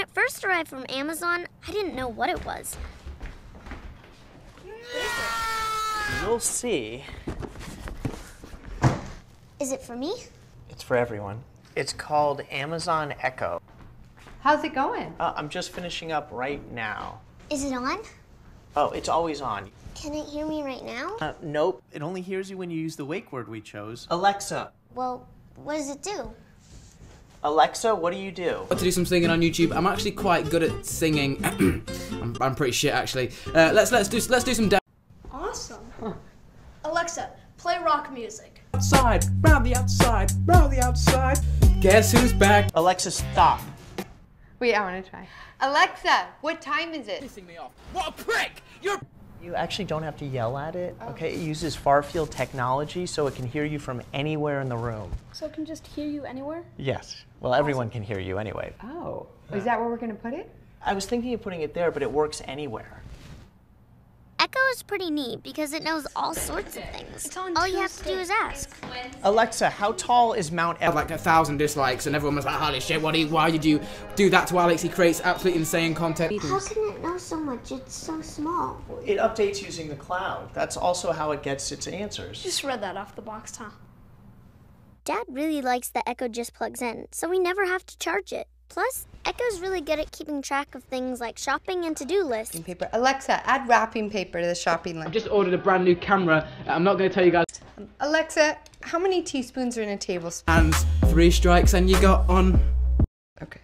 When it first arrived from Amazon, I didn't know what it was. You'll see. Is it for me? It's for everyone. It's called Amazon Echo. How's it going? Uh, I'm just finishing up right now. Is it on? Oh, it's always on. Can it hear me right now? Uh, nope. It only hears you when you use the wake word we chose. Alexa. Well, what does it do? Alexa, what do you do? to do some singing on YouTube. I'm actually quite good at singing. I'm, I'm pretty shit actually. Uh, let's let's do let's do some dance. Awesome. Alexa, play rock music. outside, round the outside, round the outside. Guess who's back? Alexa, stop. Wait, I want to try. Alexa, what time is it? Pissing me off. What a prick! You're. You actually don't have to yell at it, oh. okay? It uses far field technology so it can hear you from anywhere in the room. So it can just hear you anywhere? Yes. Well, everyone can hear you anyway. Oh, is that where we're gonna put it? I was thinking of putting it there, but it works anywhere. Echo is pretty neat because it knows all sorts of things. All you have to do is ask. Alexa, how tall is Mount Everest? like a thousand dislikes, and everyone was like, "Holy shit! What? Do you, why did you do that to Alex? He creates absolutely insane content." How can it know so much? It's so small. It updates using the cloud. That's also how it gets its answers. Just read that off the box, huh? Dad really likes that Echo just plugs in, so we never have to charge it. Plus, Echo's really good at keeping track of things like shopping and to-do lists. Wrapping Paper. Alexa, add wrapping paper to the shopping list. I've just ordered a brand new camera. Uh, I'm not going to tell you guys. Um, Alexa, how many teaspoons are in a tablespoon? Hands, three strikes, and you got on. Okay.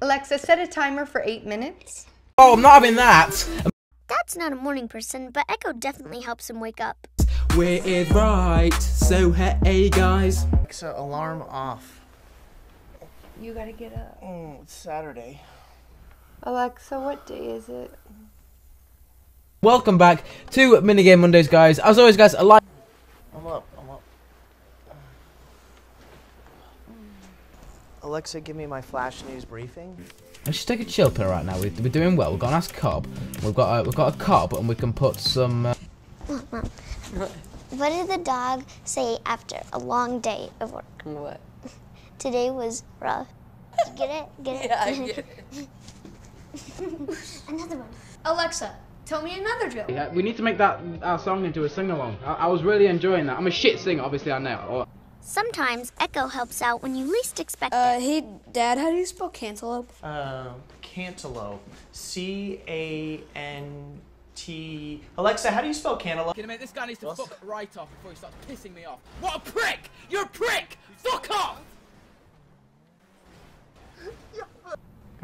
Alexa, set a timer for eight minutes. Oh, I'm not having that. Dad's not a morning person, but Echo definitely helps him wake up. We're right. So hey guys. Alexa, alarm off. You gotta get up. Mm, it's Saturday. Alexa, what day is it? Welcome back to Minigame Mondays, guys. As always, guys, a like. I'm up. I'm up. Alexa, give me my flash news briefing. Let's just take a chill pill right now. We're, we're doing well. We've got a nice cob. We've got a, we've got a cob, and we can put some. Uh, What did the dog say after a long day of work? What? Today was rough. Get it? Get it? Yeah, I get it. Another one. Alexa, tell me another joke. yeah, we need to make that our song into a sing along. I, I was really enjoying that. I'm a shit singer, obviously. I know. Or, Sometimes Echo helps out when you least expect Uh, it. hey, Dad, how do you spell cantaloupe? Uh, cantaloupe. C A N T. Alexa, how do you spell cantaloupe? Gonna make this guy needs to fuck right off before he starts pissing me off. What a prick! You're a prick!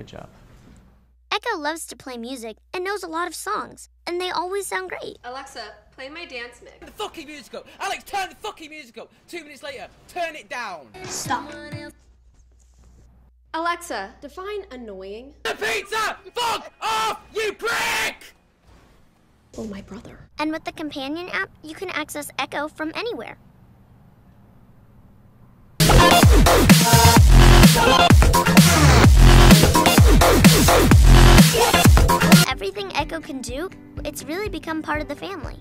Job. Echo loves to play music and knows a lot of songs, and they always sound great. Alexa, play my dance mix. The fucking music up! Alex, turn the fucking music up! Two minutes later, turn it down! Stop. Alexa, define annoying. The pizza! Fuck off, you prick! Oh, my brother. And with the companion app, you can access Echo from anywhere. Can do, it's really become part of the family.